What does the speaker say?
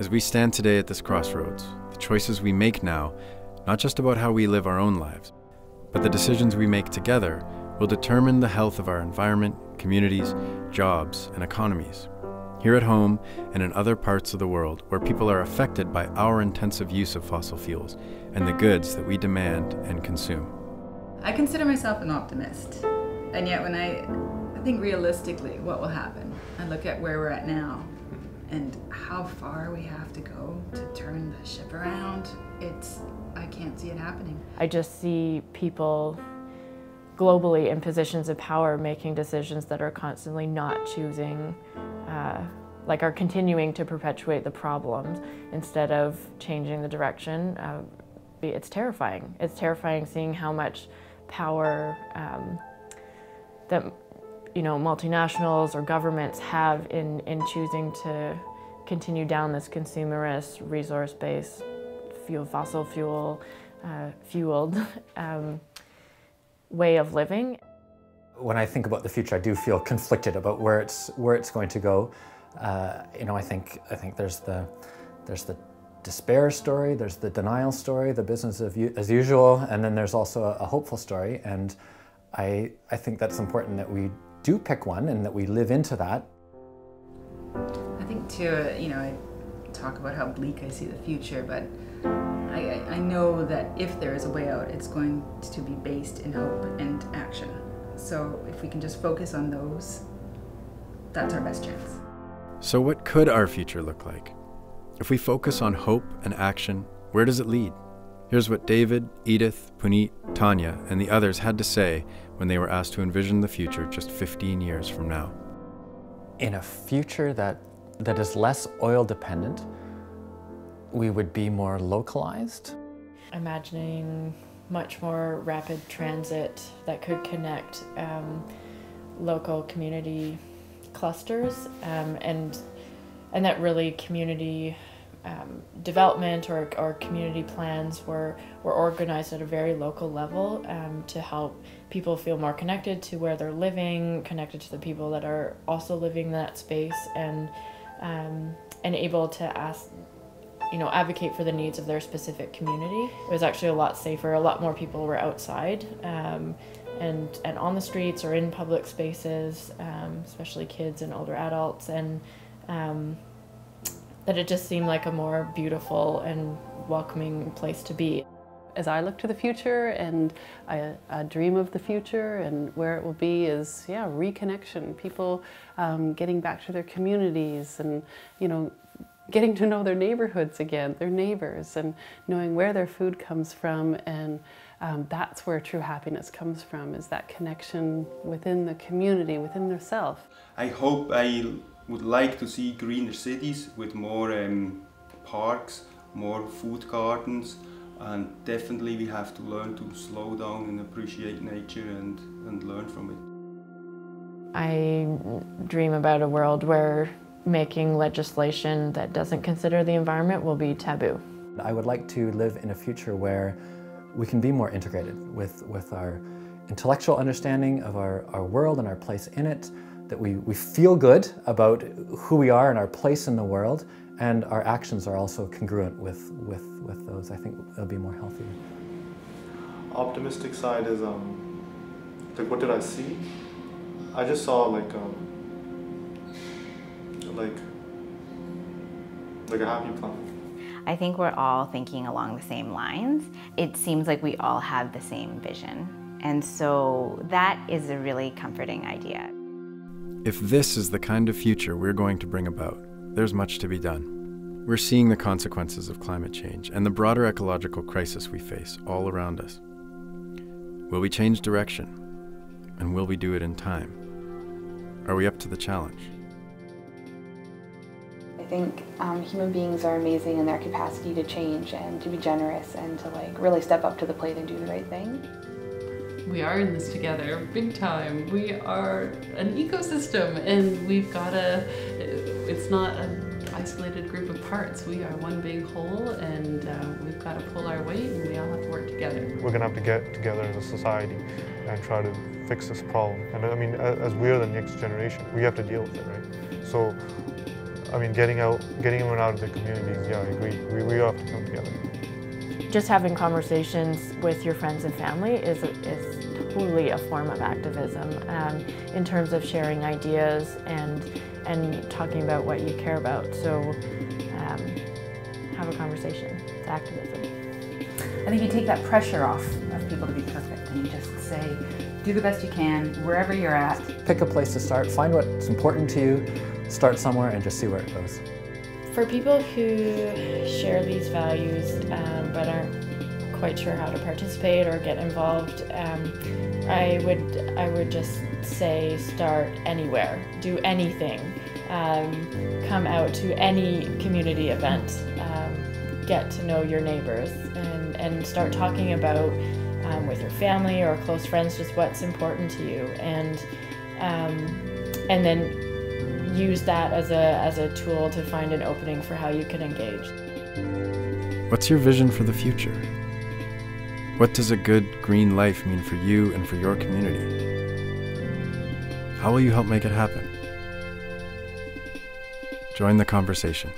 As we stand today at this crossroads, the choices we make now, not just about how we live our own lives, but the decisions we make together will determine the health of our environment, communities, jobs, and economies. Here at home and in other parts of the world where people are affected by our intensive use of fossil fuels and the goods that we demand and consume. I consider myself an optimist. And yet when I, I think realistically what will happen, I look at where we're at now and how far we have to go to turn the ship around, it's, I can't see it happening. I just see people globally in positions of power making decisions that are constantly not choosing, uh, like are continuing to perpetuate the problems instead of changing the direction. Uh, it's terrifying. It's terrifying seeing how much power um, that you know multinationals or governments have in, in choosing to continue down this consumerist, resource-based, fuel, fossil fuel, uh, fueled um, way of living. When I think about the future, I do feel conflicted about where it's where it's going to go. Uh, you know, I think I think there's the there's the despair story, there's the denial story, the business of as usual, and then there's also a, a hopeful story. And I I think that's important that we do pick one and that we live into that. I think too, uh, you know, I talk about how bleak I see the future, but I, I know that if there is a way out, it's going to be based in hope and action. So if we can just focus on those, that's our best chance. So, what could our future look like? If we focus on hope and action, where does it lead? Here's what David, Edith, Puneet, Tanya, and the others had to say when they were asked to envision the future just 15 years from now. In a future that, that is less oil dependent, we would be more localized. Imagining much more rapid transit that could connect um, local community clusters um, and and that really community um, development or, or community plans were, were organized at a very local level um, to help people feel more connected to where they're living, connected to the people that are also living in that space, and um, and able to ask, you know, advocate for the needs of their specific community. It was actually a lot safer. A lot more people were outside. Um, and, and on the streets or in public spaces, um, especially kids and older adults, and um, that it just seemed like a more beautiful and welcoming place to be. As I look to the future and I, I dream of the future and where it will be is, yeah, reconnection. People um, getting back to their communities and, you know, getting to know their neighborhoods again, their neighbors, and knowing where their food comes from. And um, that's where true happiness comes from, is that connection within the community, within their self. I hope I would like to see greener cities with more um, parks, more food gardens, and definitely we have to learn to slow down and appreciate nature and, and learn from it. I dream about a world where making legislation that doesn't consider the environment will be taboo. I would like to live in a future where we can be more integrated with, with our intellectual understanding of our, our world and our place in it, that we, we feel good about who we are and our place in the world, and our actions are also congruent with, with, with those. I think it'll be more healthy. Optimistic side is, um, like what did I see? I just saw like, um, like, like a happy planet. I think we're all thinking along the same lines. It seems like we all have the same vision. And so that is a really comforting idea. If this is the kind of future we're going to bring about, there's much to be done. We're seeing the consequences of climate change and the broader ecological crisis we face all around us. Will we change direction? And will we do it in time? Are we up to the challenge? I think um, human beings are amazing in their capacity to change and to be generous and to like really step up to the plate and do the right thing. We are in this together, big time. We are an ecosystem and we've got a, it's not an isolated group of parts. We are one big whole and uh, we've got to pull our weight and we all have to work together. We're going to have to get together as a society and try to fix this problem. And I mean, as we are the next generation, we have to deal with it, right? So I mean, getting out, getting everyone out of the communities. Yeah, I agree. We, we have to come together. Just having conversations with your friends and family is, is totally a form of activism um, in terms of sharing ideas and, and talking about what you care about. So um, have a conversation. It's activism. I think you take that pressure off of people to be perfect and you just say, do the best you can wherever you're at. Pick a place to start, find what's important to you, start somewhere and just see where it goes. For people who share these values um, but aren't quite sure how to participate or get involved, um, I would I would just say start anywhere, do anything, um, come out to any community event, um, get to know your neighbors, and and start talking about um, with your family or close friends just what's important to you, and um, and then use that as a as a tool to find an opening for how you can engage. What's your vision for the future? What does a good green life mean for you and for your community? How will you help make it happen? Join the conversation.